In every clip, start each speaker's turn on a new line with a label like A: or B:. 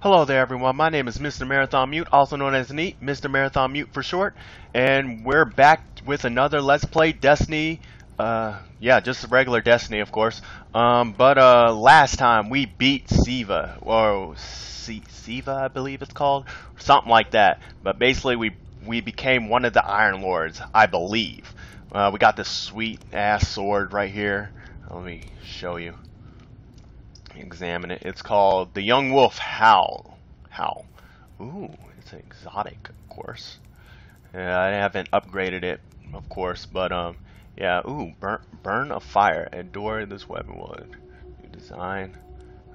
A: Hello there everyone, my name is Mr. Marathon Mute, also known as Neat, Mr. Marathon Mute for short, and we're back with another Let's Play Destiny, uh, yeah, just regular Destiny of course, um, but uh, last time we beat Siva, or Siva I believe it's called, something like that, but basically we, we became one of the Iron Lords, I believe. Uh, we got this sweet ass sword right here, let me show you examine it. It's called the Young Wolf Howl. Howl. Ooh, it's exotic, of course. Yeah, I haven't upgraded it, of course, but um, yeah. Ooh, burn, burn of fire. Adore this weapon would. New design.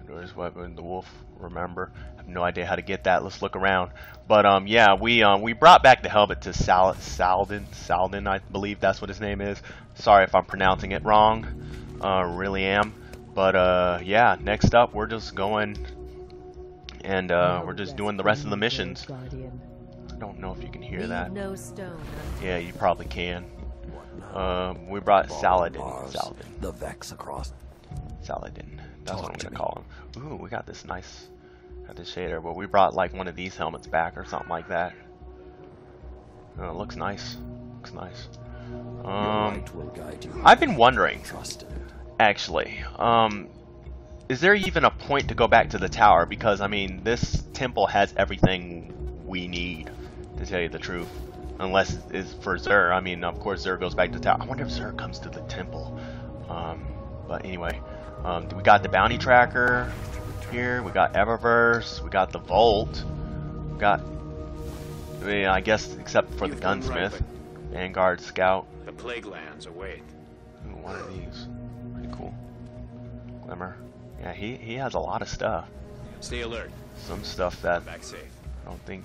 A: Adore this weapon. The wolf. Remember. I have no idea how to get that. Let's look around. But um, yeah, we um, we brought back the helmet to Sal Saladin. Saladin, I believe that's what his name is. Sorry if I'm pronouncing it wrong. Uh, really am. But uh, yeah, next up we're just going and uh, we're just doing the rest of the missions. I don't know if you can hear that. No stone. Yeah, you probably can. Um, we brought Saladin. Saladin.
B: The Vex across.
A: Saladin. That's what I'm gonna call him. Ooh, we got this nice, got this shader. But we brought like one of these helmets back or something like that. Uh, it looks nice. Looks nice. Um, I've been wondering actually. Um, is there even a point to go back to the tower? Because, I mean, this temple has everything we need, to tell you the truth. Unless it's for Xur. I mean, of course, Xur goes back to the tower. I wonder if Xur comes to the temple. Um, but anyway, um, we got the bounty tracker here. We got Eververse. We got the Vault. We got, I, mean, I guess, except for You've the gunsmith. Right, Vanguard Scout.
C: The plague lands await.
A: One of these. Glimmer. Yeah, he, he has a lot of stuff.
C: Stay alert.
A: Some stuff that I don't think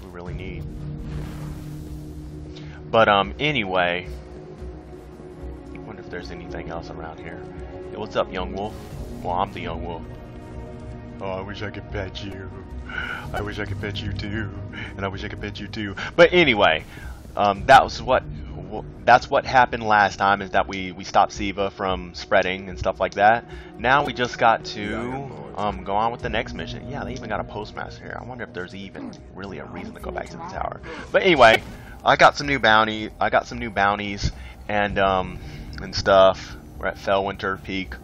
A: we really need. But um, anyway, I wonder if there's anything else around here. Hey, what's up, young wolf? Well, I'm the young wolf. Oh, I wish I could pet you. I wish I could pet you too, and I wish I could pet you too. But anyway, um, that was what that's what happened last time is that we we stopped Siva from spreading and stuff like that. Now we just got to um, go on with the next mission. Yeah, they even got a postmaster here. I wonder if there's even really a reason to go back to the tower. But anyway, I got some new bounty. I got some new bounties and um, and stuff. We're at Felwinter Peak.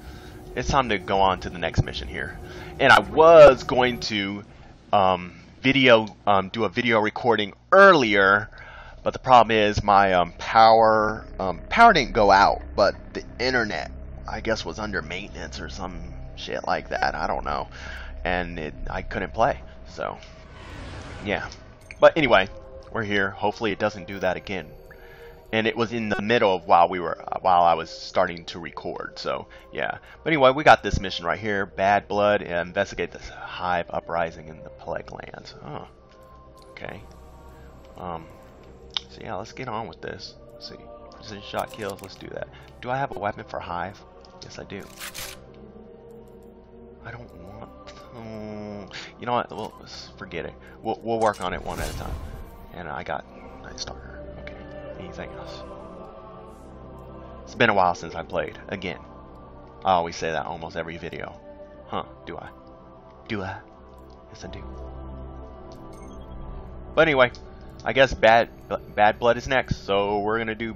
A: It's time to go on to the next mission here. And I was going to um, video um, do a video recording earlier but the problem is my um, power um, power didn't go out, but the internet I guess was under maintenance or some shit like that. I don't know, and it, I couldn't play. So yeah. But anyway, we're here. Hopefully it doesn't do that again. And it was in the middle of while we were while I was starting to record. So yeah. But anyway, we got this mission right here: Bad Blood. Investigate this hive uprising in the Plague Lands. Oh, okay. Um, so yeah, let's get on with this. Let's see. Precision shot kills, let's do that. Do I have a weapon for Hive? Yes, I do. I don't want... Um, you know what? Well, forget it. We'll, we'll work on it one at a time. And I got Night Stalker. Okay. Anything else? It's been a while since I played. Again. I always say that almost every video. Huh, do I? Do I? Yes, I do. But anyway, I guess Bad Bad Blood is next, so we're gonna do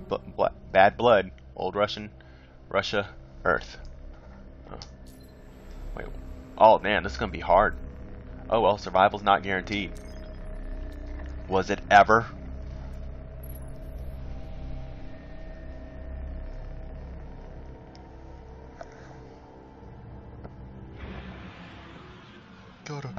A: Bad Blood, Old Russian, Russia, Earth. Oh. Wait, oh man, this is gonna be hard. Oh well, survival's not guaranteed. Was it ever? Gotta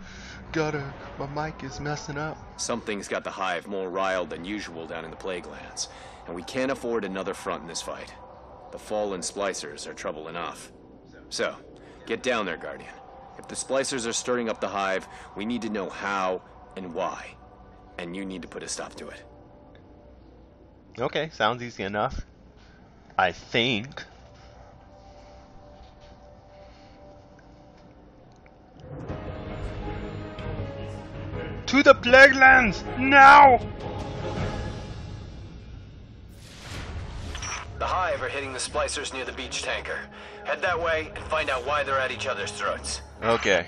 A: Gotta, my mic is messing up.
C: Something's got the Hive more riled than usual down in the Plague Lands, and we can't afford another front in this fight. The fallen splicers are trouble enough. So, get down there, Guardian. If the splicers are stirring up the Hive, we need to know how and why. And you need to put a stop to it.
A: Okay, sounds easy enough. I think. To the Plague Lands! Now!
D: The Hive are hitting the splicers near the beach tanker. Head that way and find out why they're at each other's throats.
A: Okay.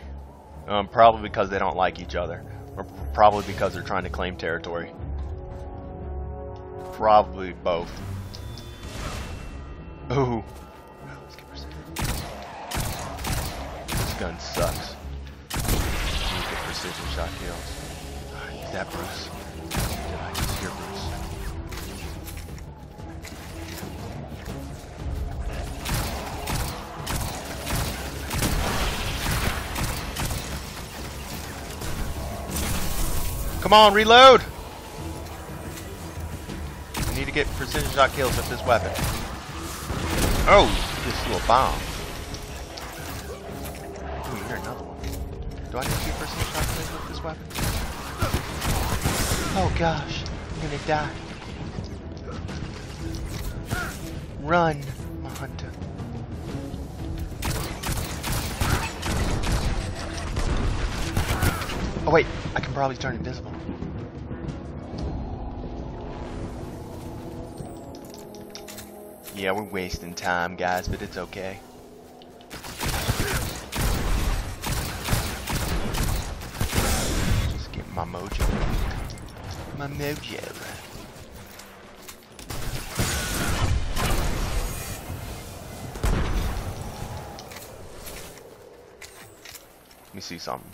A: Um, probably because they don't like each other. Or probably because they're trying to claim territory. Probably both. Ooh. Let's get precision. This gun sucks. Let me get precision shot kills. That Bruce? Hear? Come on, reload! I need to get precision shot kills with this weapon. Oh, this little bomb. Ooh, you're another one. Do I need to get precision shot kills with this weapon? Oh gosh, I'm gonna die. Run, my hunter. Oh wait, I can probably turn invisible. Yeah, we're wasting time, guys, but it's okay. Mojo. Let me see something.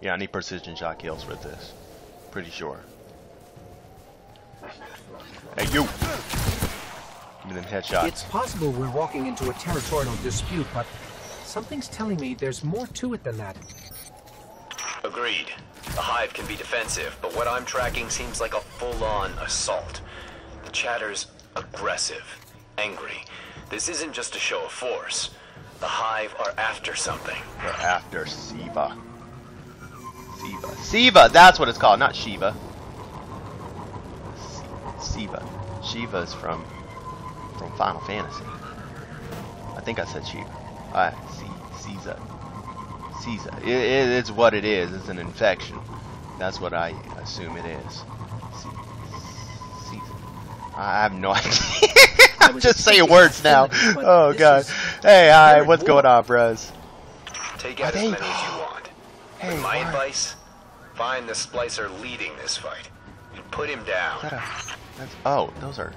A: Yeah, I need precision shot kills for this. Pretty sure. Hey, you! Give me them headshots.
B: It's possible we're walking into a territorial dispute, but something's telling me there's more to it than that.
C: Agreed. The Hive can be defensive, but what I'm tracking seems like a full-on assault. The Chatter's aggressive, angry. This isn't just a show of force. The Hive are after something.
A: They're after Siva. Siva. Siva! That's what it's called, not Shiva. Siva. Shiva's from from Final Fantasy. I think I said Shiva. Alright, see, Caesar. Caesar. It, it, it's what it is. It's an infection. That's what I assume it is. Ce- I have no idea. I'm just saying words now. Oh god. Hey, hi. What's going on, bros?
C: Take
A: Are
C: out as
A: they-
C: many as you want.
A: Hey,
C: My
A: why-
C: advice? Find the Splicer leading this fight. And put him down.
A: Is a, that's, oh, those are.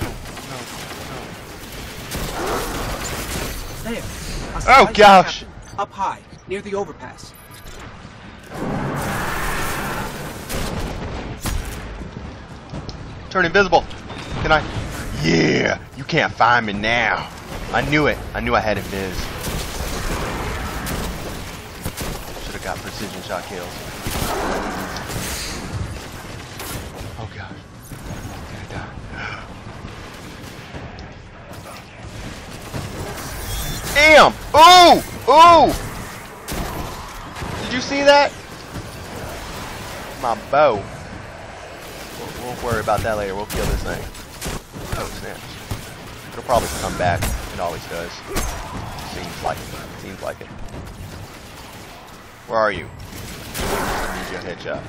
A: No, no,
B: There.
A: Oh, gosh.
B: Up high, near the overpass.
A: Turn invisible. Can I? Yeah, you can't find me now. I knew it. I knew I had invis. Should have got precision shot kills. Oh god. I'm gonna die. Damn! Ooh! Ooh! Did you see that? My bow. We'll, we'll worry about that later. We'll kill this thing. Oh, snaps. It'll probably come back. It always does. Seems like it. Seems like it. Where are you? I need your headshot.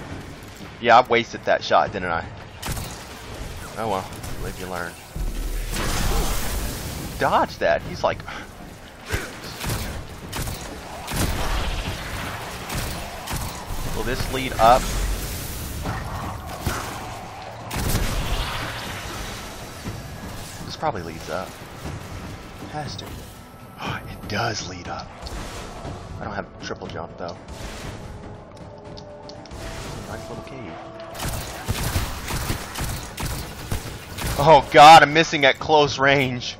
A: Yeah, I wasted that shot, didn't I? Oh well. Live you learn. Dodge that. He's like... Will this lead up? This probably leads up. It has to. Ah, it does lead up. I don't have triple jump though. Nice little cave. Oh god, I'm missing at close range.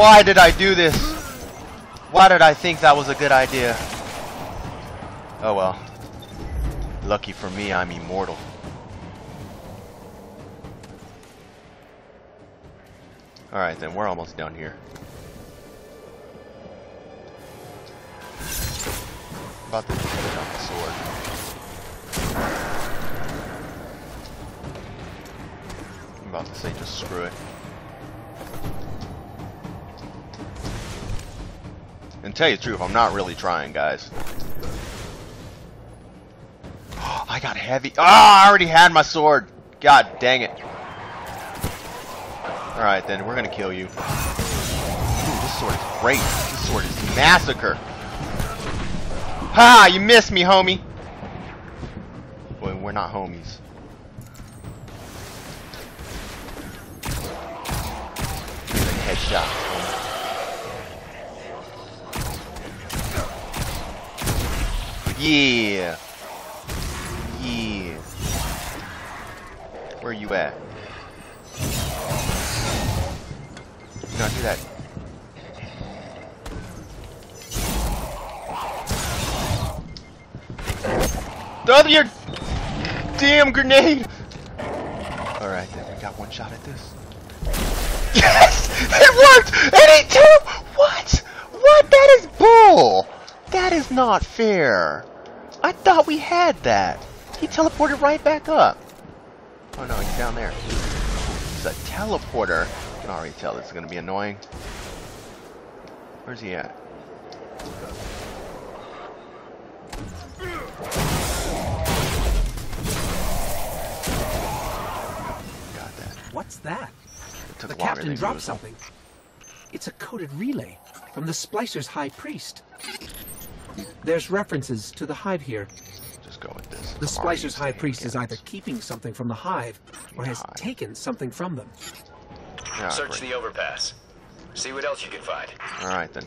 A: Why did I do this? Why did I think that was a good idea? Oh well. Lucky for me, I'm immortal. Alright then, we're almost done here. about to put out the sword. I'm about to say just screw it. And tell you the truth, I'm not really trying, guys. I got heavy. Ah, I already had my sword. God dang it. Alright then, we're gonna kill you. Ooh, this sword is great. This sword is massacre. Ha! You missed me, homie. Boy, we're not homies. Headshot, Yeah. Yeah. Where are you at? No, do that. Throw your damn grenade! Alright, then we got one shot at this. Yes! It worked! And it too! What? What? That is bull! That is not fair. I thought we had that. He teleported right back up. Oh no, he's down there. It's a teleporter. I can already tell this is going to be annoying. Where's he at? Got that.
B: What's that? The captain dropped something. It's a coded relay from the Splicer's High Priest. There's references to the hive here.
A: Just go with this.
B: The
A: I'm
B: Splicer's High Priest is either keeping something from the hive or has
A: Hive.
B: taken something from them.
A: Yeah,
C: Search
A: great.
C: the overpass. See what else you can find.
A: Alright then.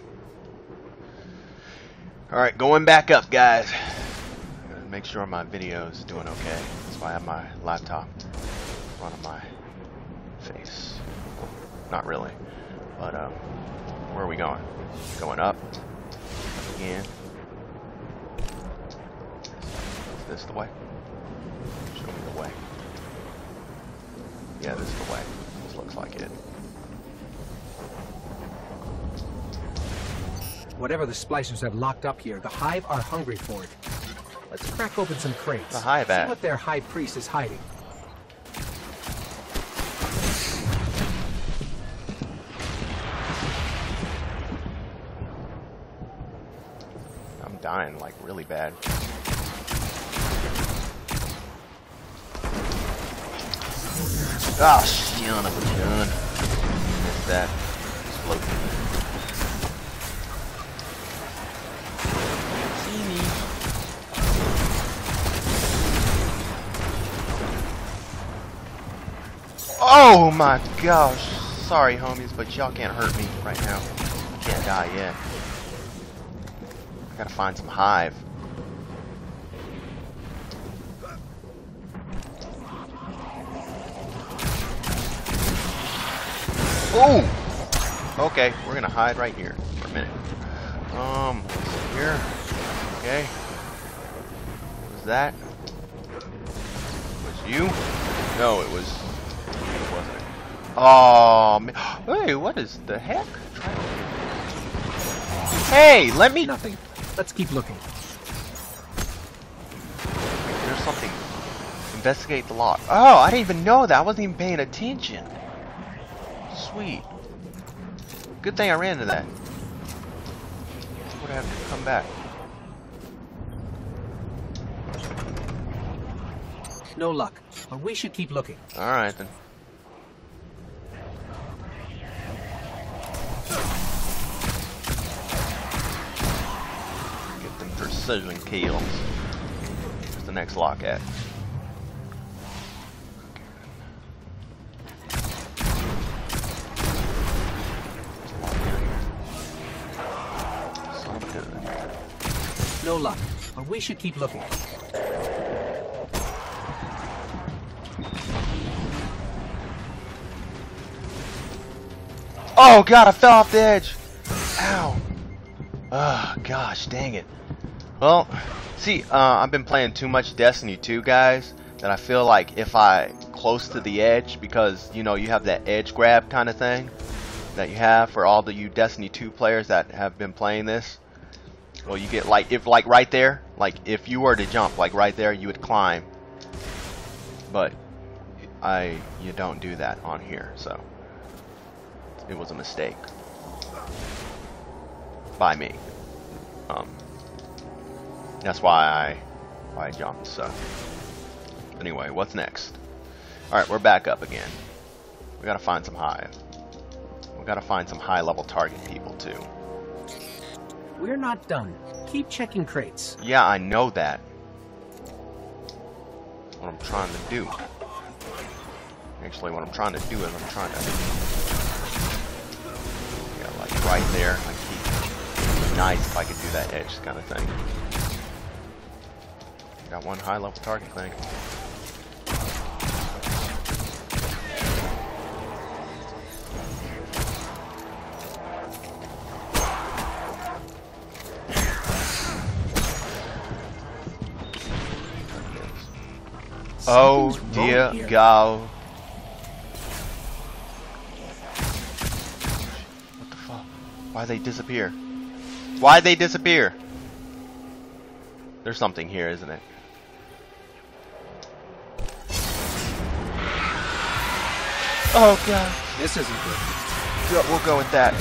A: Alright, going back up, guys. Make sure my video is doing okay. That's why I have my laptop in front of my face. Not really. But, um, where are we going? Going up? Again? Is this the way? Show me the way. Yeah, this is the way. This looks like it.
B: Whatever the Splicers have locked up here, the hive are hungry for it. Let's crack open some crates.
A: The hive
B: See
A: at?
B: what their High Priest is hiding.
A: I'm dying like really bad. Ah, son of a gun. Missed that. Oh my gosh. Sorry, homies, but y'all can't hurt me right now. I can't die yet. I gotta find some hive. Ooh! Okay, we're gonna hide right here for a minute. Um, here. Okay. Was that? Was you? No, it was. It wasn't. Oh, man. Hey, what is the heck? Hey, let me.
B: Nothing. Let's keep looking.
A: There's something. Investigate the lock. Oh, I didn't even know that. I wasn't even paying attention. Sweet. Good thing I ran into that. Would have to come back.
B: No luck, but we should keep looking.
A: Alright then. Get them precision kills. Where's the next lock at?
B: We should keep looking.
A: Oh god, I fell off the edge. Ow. Oh gosh, dang it. Well, see, uh, I've been playing too much Destiny 2, guys, that I feel like if I close to the edge, because you know you have that edge grab kind of thing that you have for all the you Destiny 2 players that have been playing this. Well, you get like if like right there, like if you were to jump like right there, you would climb. But I you don't do that on here, so it was a mistake by me. Um, that's why I why I jumped. So anyway, what's next? All right, we're back up again. We gotta find some high. We gotta find some high level target people too.
B: We're not done. Keep checking crates.
A: Yeah, I know that. What I'm trying to do. Actually, what I'm trying to do is I'm trying to... Yeah, like right there. Like keep nice if I could do that edge kind of thing. Got one high level target thing. Oh,
B: Something's wrong
A: dear
B: here.
A: God. What the fuck? Why they disappear? Why they disappear? There's something here, isn't it? Oh god.
B: This isn't good.
A: We'll go with that.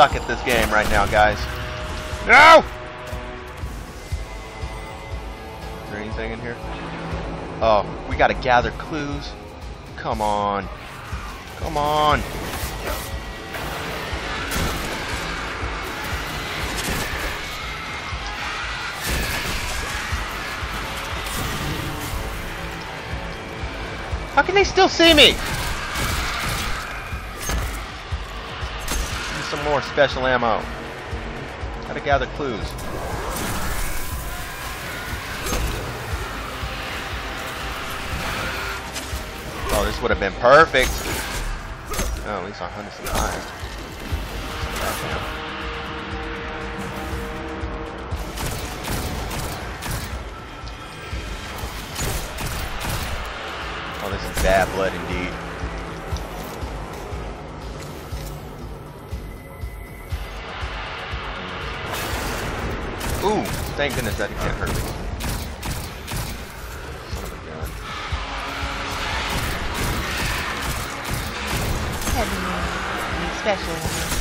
A: Suck at this game right now, guys. No! Is there anything in here? Oh, we gotta gather clues. Come on. Come on. How can they still see me? More special ammo. Gotta gather clues. Oh, this would have been perfect. Oh, at least our is survived. Oh, this is bad blood indeed. Ooh, thank goodness that he can't hurt me. Son of a gun.
D: special.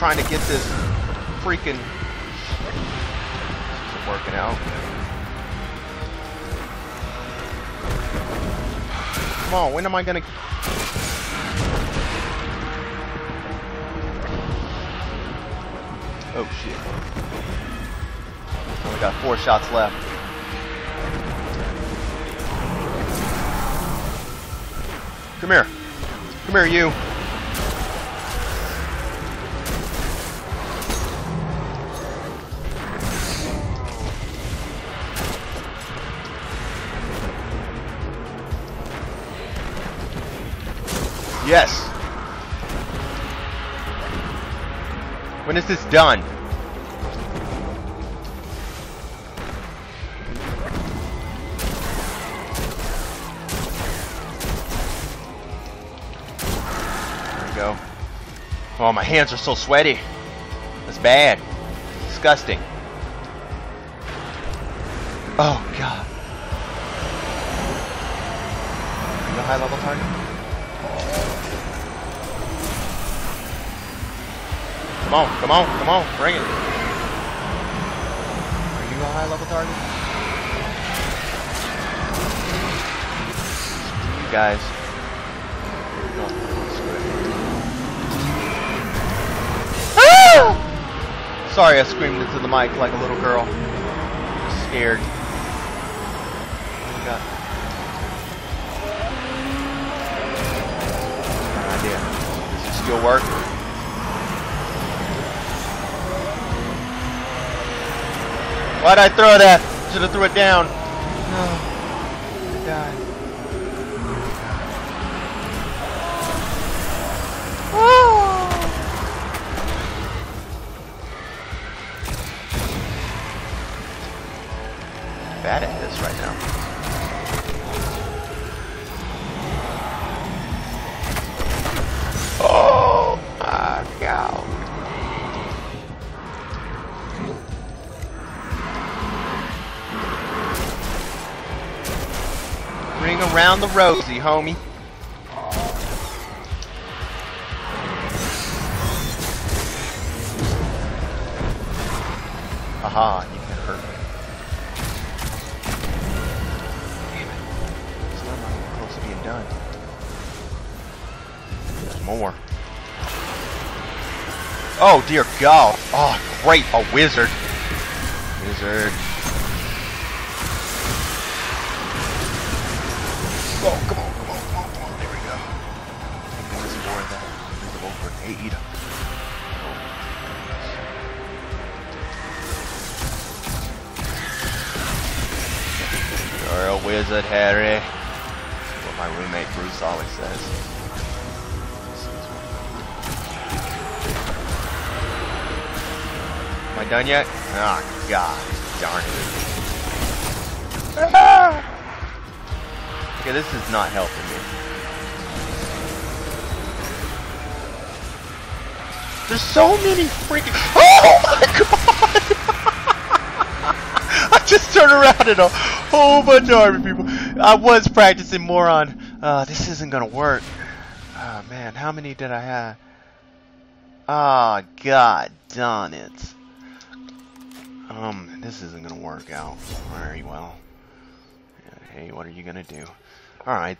A: Trying to get this freaking. Working out. Come on, when am I gonna? Oh shit. Only got four shots left. Come here. Come here, you. When is done? There we go. Oh, my hands are so sweaty. That's bad. Disgusting. Oh, God. You a high level target? Come on, come on, come on, bring it. Are you a high level target? You guys. Ah! Sorry, I screamed into the mic like a little girl. Scared. What do you got? No idea. Does it still work? Why'd I throw that? Should have threw it down. Homie. Aha, you can hurt me. Damn it. Still not even close to being done. There's more. Oh dear God. Oh great, a wizard. Wizard. Wizard, Harry. That's what my roommate Bruce always says. Am I done yet? Ah, God darn it. Okay, this is not helping me. There's so many freaking. Oh my god! I just turned around and whole bunch of army people. I was practicing more on. Uh, this isn't gonna work. Oh man, how many did I have? Ah, oh, god darn it. Um, this isn't gonna work out very well. Hey, what are you gonna do? Alright.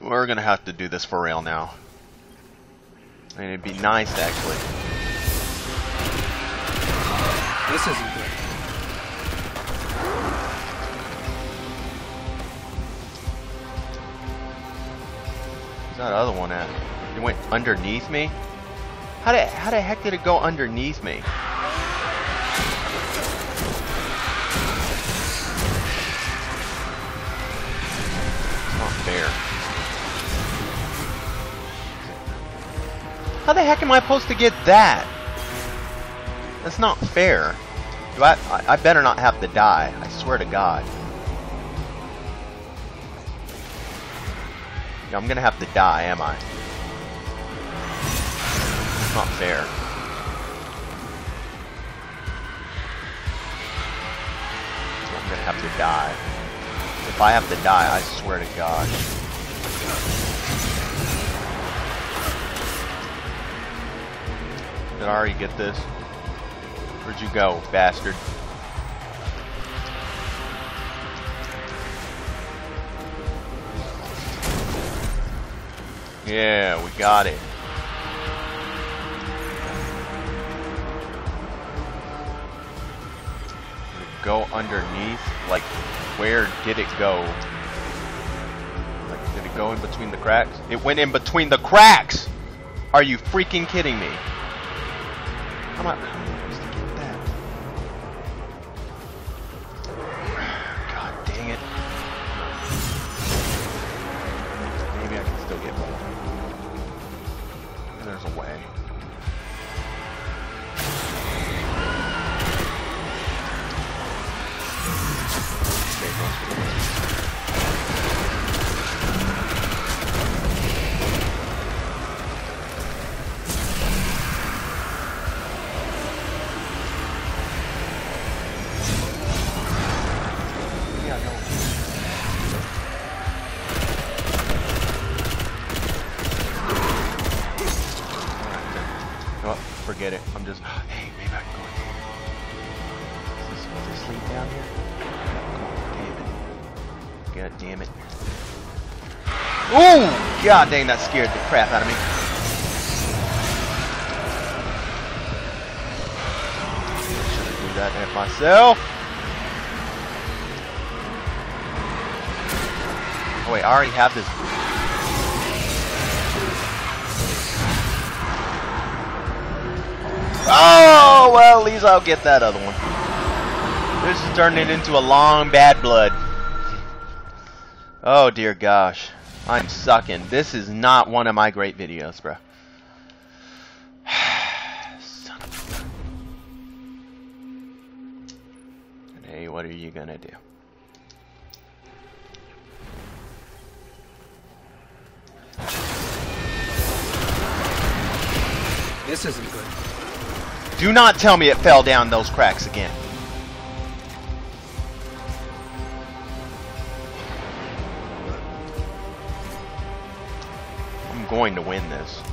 A: We're gonna have to do this for real now. And it'd be nice, actually.
B: This isn't
A: that other one at? It went underneath me? How the, how the heck did it go underneath me? It's not fair. How the heck am I supposed to get that? That's not fair. Do I, I, I better not have to die. I swear to God. I'm gonna have to die, am I? It's not fair. I'm gonna have to die. If I have to die, I swear to God. Did I already get this? Where'd you go, bastard? Yeah, we got it. Go underneath? Like, where did it go? Like, did it go in between the cracks? It went in between the cracks! Are you freaking kidding me? How am There's God dang, that scared the crap out of me. Should have do that at myself. Oh wait, I already have this. Oh, well, at least I'll get that other one. This is turning into a long bad blood. Oh dear gosh. I'm sucking. This is not one of my great videos, bro. Son of a... And hey, what are you gonna do?
B: This isn't good.
A: Do not tell me it fell down those cracks again. Going to win this.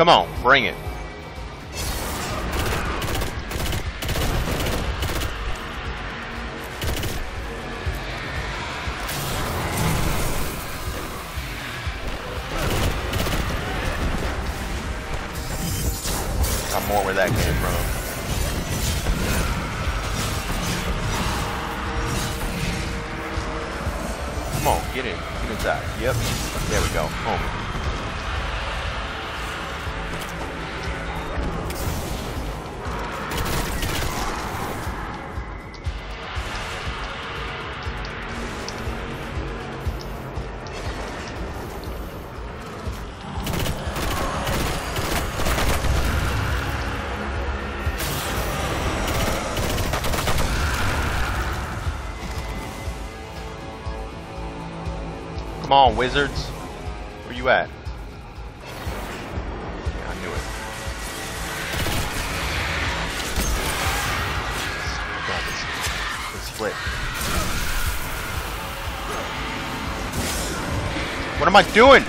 A: Come on, bring it. Come on, wizards. Where you at? Yeah, I knew it. This split. What am I doing?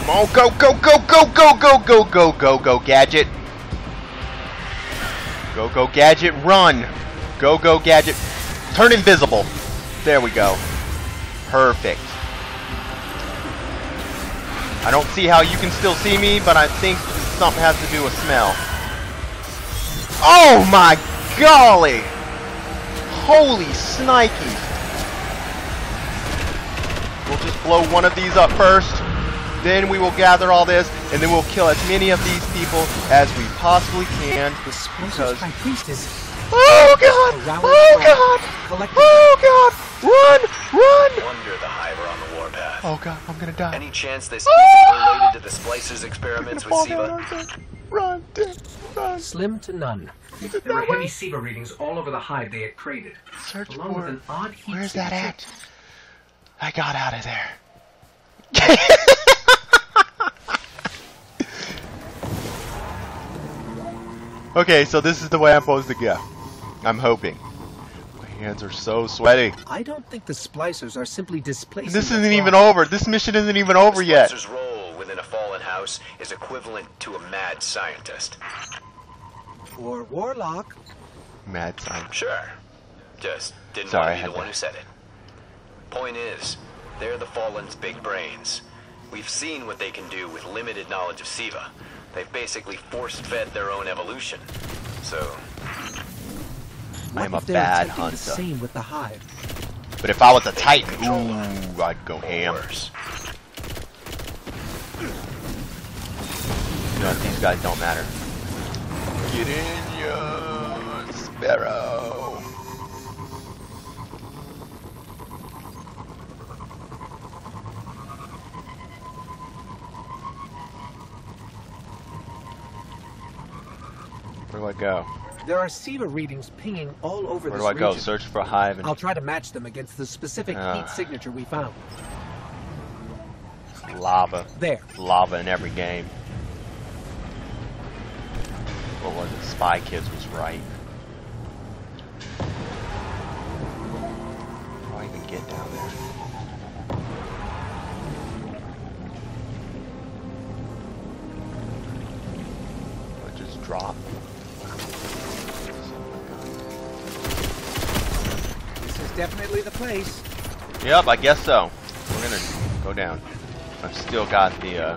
A: Come on, go, go, go, go, go, go, go, go, go, go, gadget. Go, gadget, run. Go, go, gadget. Turn invisible. There we go. Perfect. I don't see how you can still see me, but I think something has to do with smell. Oh my golly! Holy snikey! We'll just blow one of these up first. Then we will gather all this, and then we'll kill as many of these people as we possibly can. Because-
B: High Priest is
A: Oh god! Oh god! Oh god! Run! Run!
C: Wonder the Hive are on the warpath.
A: Oh god, I'm gonna die.
C: Any chance this
A: oh!
C: isn't related to the Splicers' experiments with
A: fall down.
C: Siva?
A: Run, dude, run.
B: Slim to none. There were heavy SIVA readings all over the hive they had created,
A: Search
B: along with an odd heat
A: Where's that at? I got out of there. okay, so this is the way I'm supposed to go. I'm hoping. My hands are so sweaty.
B: I don't think the Splicers are simply displacing.
A: This isn't even over. This mission isn't even over
C: the
A: yet.
C: Splicer's role within a fallen house is equivalent to a mad scientist.
B: Or Warlock.
A: Mad scientist.
C: Sure. Just didn't
A: Sorry, I
C: want to
A: had
C: be the one
A: to-
C: who said it. Point is, they're the Fallen's big brains. We've seen what they can do with limited knowledge of Siva. They've basically force-fed their own evolution. So,
B: What
A: I'm a
B: if they're
A: bad hunter.
B: The same with the hive.
A: But if I was a Titan, ooh, I'd go
C: or
A: ham.
C: worse.
A: You know what? These guys don't matter. Get in, ya, Sparrow. Do I go?
B: There are SIVA readings pinging all over
A: Where
B: this
A: do I go? Search for Hive and...
B: I'll try to match them against the specific
A: Ah.
B: heat signature we found.
A: lava.
B: There.
A: Lava in every game. What was it? Spy Kids was right. Yep, I guess so. We're gonna go down. I've still got the, uh...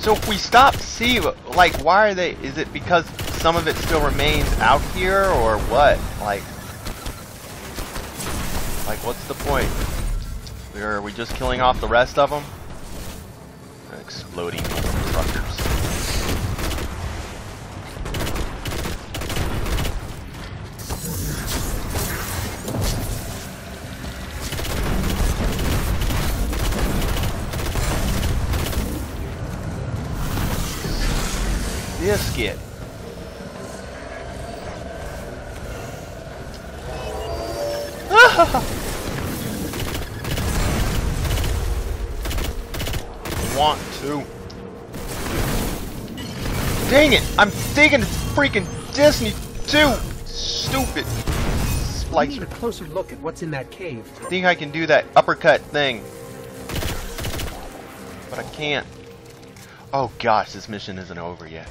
A: So if we stop C, like, why are they, is it because some of it still remains out here, or what? Like, like, what's the point? Are we just killing off the rest of them? Exploding. Biscuit. Thinking it's freaking Disney too! Stupid.
B: We need
A: Splicer.
B: a closer look at what's in that cave.
A: I think I can do that uppercut thing. But I can't. Oh gosh, this mission isn't over yet.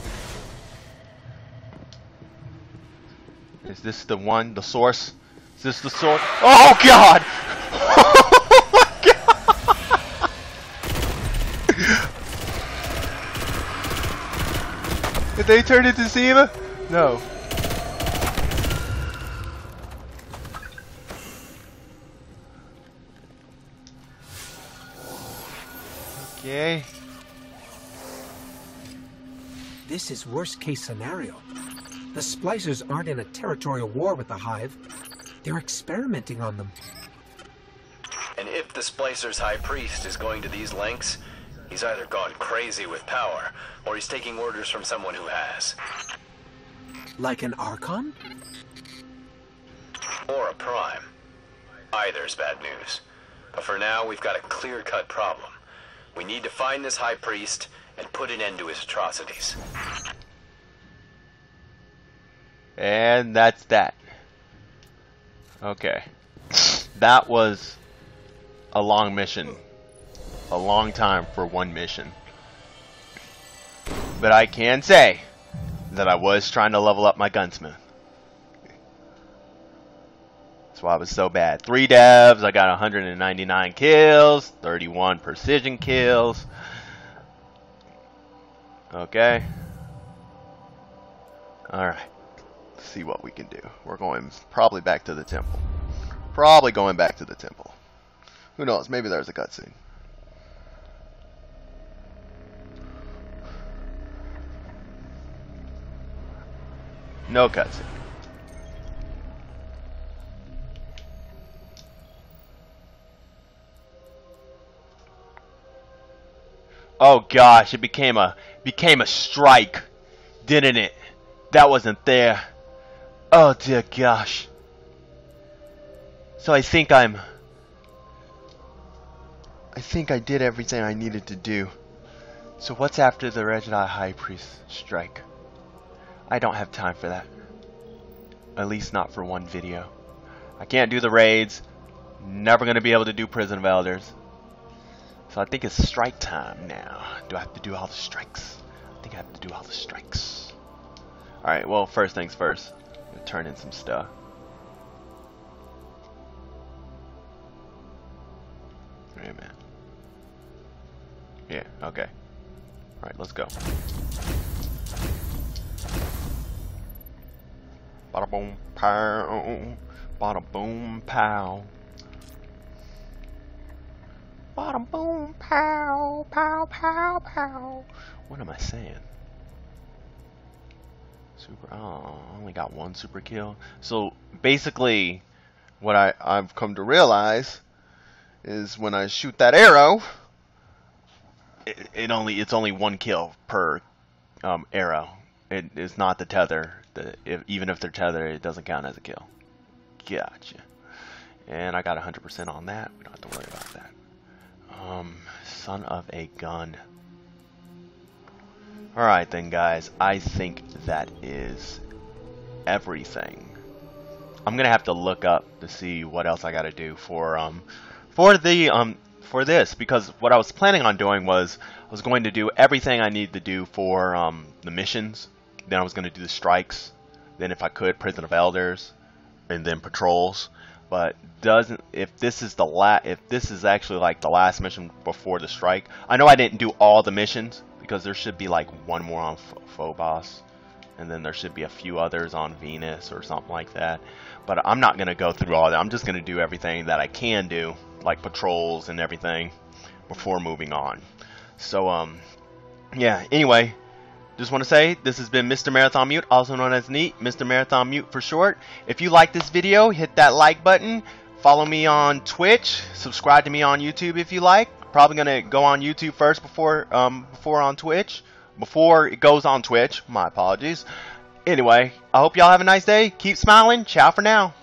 A: Is this the one, the source? Is this the source? Oh god! Did they turn into Siva? No. Okay.
B: This is worst case scenario. The splicers aren't in a territorial war with the Hive. They're experimenting on them.
C: And if the Splicer's High Priest is going to these lengths, he's either gone crazy with power, or he's taking orders from someone who has.
B: Like an Archon?
C: Or a Prime. Either's bad news. But for now, we've got a clear-cut problem. We need to find this High Priest and put an end to his atrocities.
A: And that's that. Okay. That was a long mission. A long time for one mission. But I can say that I was trying to level up my gunsmith. That's why I was so bad. Three devs, I got 199 kills, 31 precision kills. Okay. Alright see what we can do. We're going probably back to the temple. Probably going back to the temple. Who knows? Maybe there's a cutscene. No cutscene. Oh gosh, it became a became a strike, didn't it? That wasn't there. Oh dear gosh. So I think I'm... I think I did everything I needed to do. So what's after the Regina High Priest strike? I don't have time for that. At least not for one video. I can't do the raids. Never gonna be able to do Prison of Elders. So I think it's strike time now. Do I have to do all the strikes? I think I have to do all the strikes. Alright, well, first things first. I'm gonna turn in some stuff. Wait a minute. Yeah, okay. Alright, let's go. Bada boom pow. Bada boom pow. Bada boom pow. Pow pow pow. What am I saying? Super. Oh, I only got one super kill. So basically, what I I've come to realize is when I shoot that arrow, it, it only it's only one kill per um, arrow. It is not the tether. The, if, even if they're tethered, it doesn't count as a kill. Gotcha. And I got 100% on that. We don't have to worry about that. Um, son of a gun. Alright then guys, I think that is everything. I'm gonna have to look up to see what else I gotta do for um for the um for this because what I was planning on doing was I was going to do everything I need to do for um the missions. Then I was gonna do the strikes. Then if I could, Prison of Elders, and then patrols. But doesn't if this is the la if this is actually like the last mission before the strike. I know I didn't do all the missions because there should be like one more on Phobos and then there should be a few others on Venus or something like that. But I'm not going to go through all that. I'm just going to do everything that I can do, like patrols and everything, before moving on. So, um, yeah, anyway, just want to say this has been Mr. Marathon Mute, also known as Neet, Mr. Marathon Mute for short. If you like this video, hit that like button. Follow me on Twitch. Subscribe to me on YouTube if you like. Probably gonna go on YouTube first before um, before on Twitch. Before it goes on Twitch. My apologies. Anyway, I hope y'all have a nice day. Keep smiling. Ciao for now.